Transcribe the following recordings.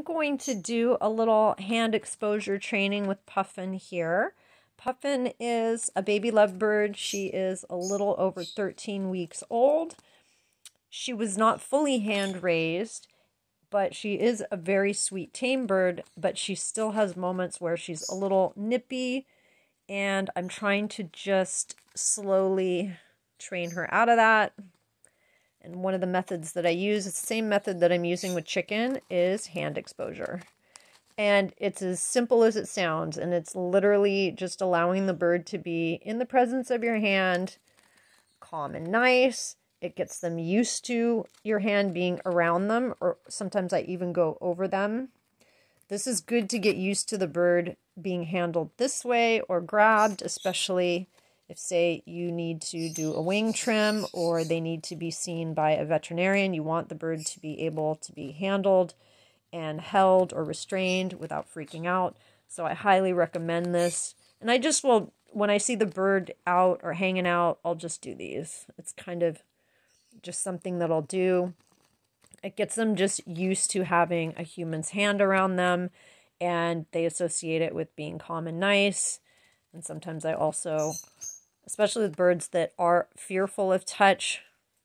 I'm going to do a little hand exposure training with Puffin here. Puffin is a baby lovebird. She is a little over 13 weeks old. She was not fully hand raised, but she is a very sweet tame bird, but she still has moments where she's a little nippy, and I'm trying to just slowly train her out of that. And one of the methods that I use, it's the same method that I'm using with chicken, is hand exposure. And it's as simple as it sounds. And it's literally just allowing the bird to be in the presence of your hand, calm and nice. It gets them used to your hand being around them, or sometimes I even go over them. This is good to get used to the bird being handled this way or grabbed, especially if, say, you need to do a wing trim or they need to be seen by a veterinarian, you want the bird to be able to be handled and held or restrained without freaking out. So I highly recommend this. And I just will, when I see the bird out or hanging out, I'll just do these. It's kind of just something that I'll do. It gets them just used to having a human's hand around them and they associate it with being calm and nice. And sometimes I also especially with birds that are fearful of touch.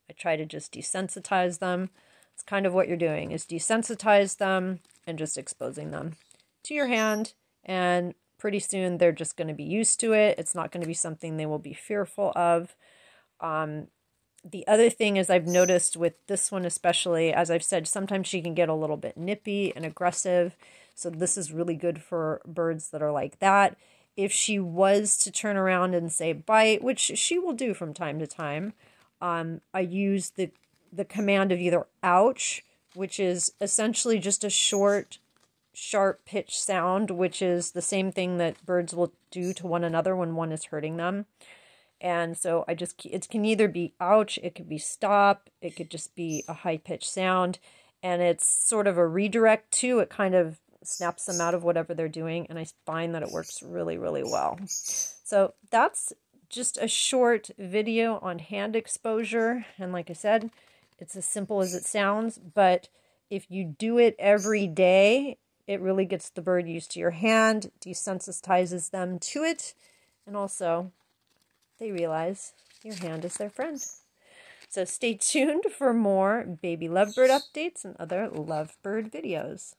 I try to just desensitize them. It's kind of what you're doing is desensitize them and just exposing them to your hand and pretty soon they're just going to be used to it. It's not going to be something they will be fearful of. Um, the other thing is I've noticed with this one especially, as I've said, sometimes she can get a little bit nippy and aggressive. So this is really good for birds that are like that if she was to turn around and say bite, which she will do from time to time, um, I use the the command of either ouch, which is essentially just a short, sharp pitch sound, which is the same thing that birds will do to one another when one is hurting them. And so I just it can either be ouch, it could be stop, it could just be a high pitched sound, and it's sort of a redirect too. It kind of snaps them out of whatever they're doing, and I find that it works really, really well. So that's just a short video on hand exposure, and like I said, it's as simple as it sounds, but if you do it every day, it really gets the bird used to your hand, desensitizes them to it, and also they realize your hand is their friend. So stay tuned for more baby lovebird updates and other lovebird videos.